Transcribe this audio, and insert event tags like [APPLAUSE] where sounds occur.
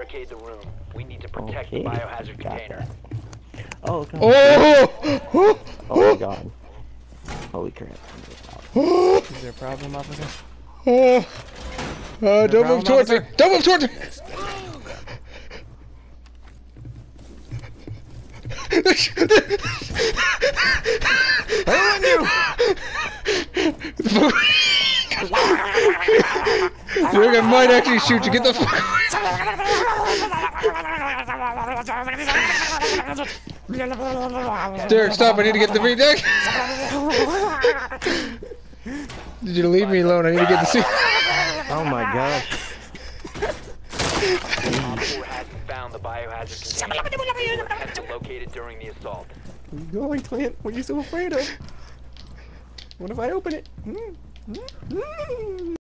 barricade the room. We need to protect Okay, the biohazard got container. Oh, God. Oh! Oh my god. Holy crap. Is there a problem, officer? Oh! Uh, don't move towards officer? it! Don't move towards it! Who are you? [LAUGHS] Derek, I might actually shoot you. Get the fuck away. Derek, stop. I need to get the [LAUGHS] Derek. Did you leave me alone? I need to get the seat. Oh my gosh. Op 4 hasn't found the biohazard container. Attempt to locate it during the assault. Where you going, Clint? What are you so afraid of? What if I open it? Hmm? Hmm? Hmm?